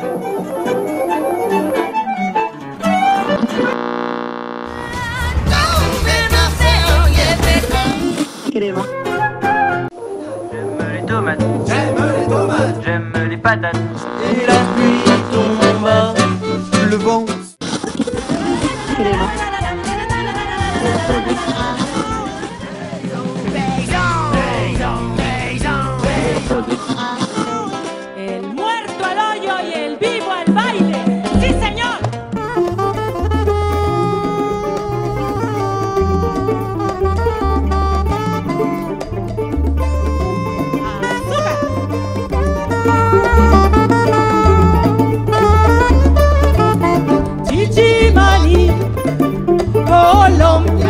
J'aime les tomates. J'aime les tomates. J'aime les patates. Et la pluie tomba. Le vent.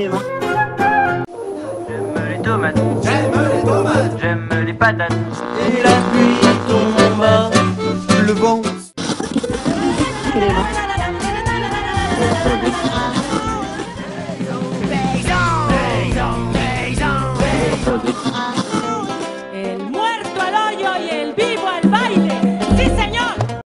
J'aime les tomates. J'aime les tomates. J'aime les patates. Et la pluie tomba. Le vent. les mains. Thank.